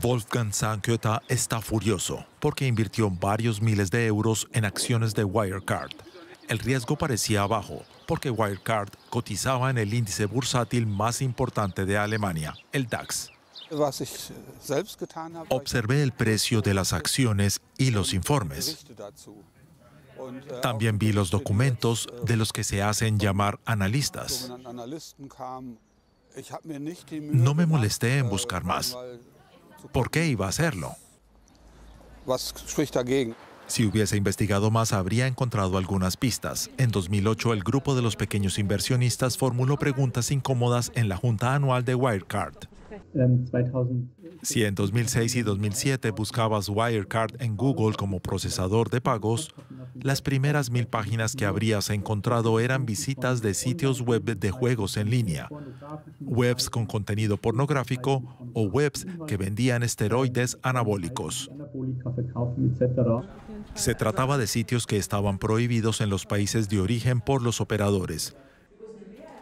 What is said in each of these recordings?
Wolfgang Sanköta está furioso porque invirtió varios miles de euros en acciones de Wirecard. El riesgo parecía bajo porque Wirecard cotizaba en el índice bursátil más importante de Alemania, el DAX. Observé el precio de las acciones y los informes. También vi los documentos de los que se hacen llamar analistas. No me molesté en buscar más. ¿Por qué iba a hacerlo? Si hubiese investigado más, habría encontrado algunas pistas. En 2008, el grupo de los pequeños inversionistas formuló preguntas incómodas en la Junta Anual de Wirecard. Si en 2006 y 2007 buscabas Wirecard en Google como procesador de pagos, las primeras mil páginas que habrías encontrado eran visitas de sitios web de juegos en línea, webs con contenido pornográfico o webs que vendían esteroides anabólicos. Se trataba de sitios que estaban prohibidos en los países de origen por los operadores.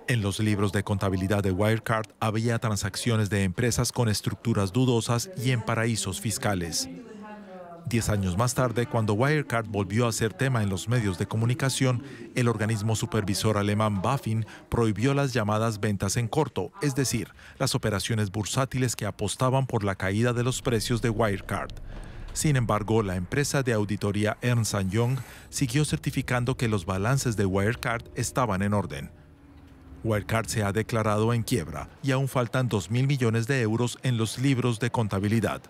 En los libros de contabilidad de Wirecard había transacciones de empresas con estructuras dudosas y en paraísos fiscales. Diez años más tarde, cuando Wirecard volvió a ser tema en los medios de comunicación, el organismo supervisor alemán BaFin prohibió las llamadas ventas en corto, es decir, las operaciones bursátiles que apostaban por la caída de los precios de Wirecard. Sin embargo, la empresa de auditoría Ernst Young siguió certificando que los balances de Wirecard estaban en orden. Wirecard se ha declarado en quiebra y aún faltan 2 mil millones de euros en los libros de contabilidad.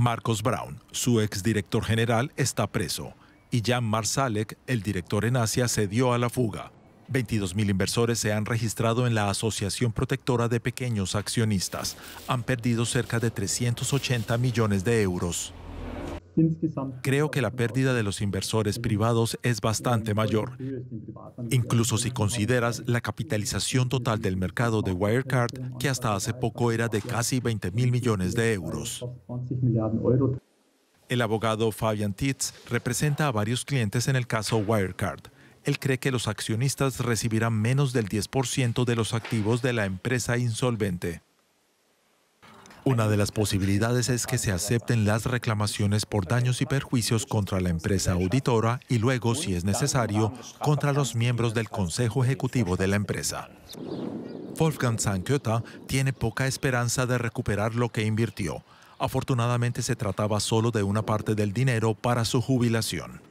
Marcos Brown, su exdirector general, está preso y Jan Marsalek, el director en Asia, se dio a la fuga. 22 mil inversores se han registrado en la Asociación Protectora de Pequeños Accionistas. Han perdido cerca de 380 millones de euros. Creo que la pérdida de los inversores privados es bastante mayor, incluso si consideras la capitalización total del mercado de Wirecard, que hasta hace poco era de casi 20 mil millones de euros. El abogado Fabian Titz representa a varios clientes en el caso Wirecard. Él cree que los accionistas recibirán menos del 10% de los activos de la empresa insolvente. Una de las posibilidades es que se acepten las reclamaciones por daños y perjuicios contra la empresa auditora y luego, si es necesario, contra los miembros del Consejo Ejecutivo de la empresa. Wolfgang Sanköta tiene poca esperanza de recuperar lo que invirtió. Afortunadamente se trataba solo de una parte del dinero para su jubilación.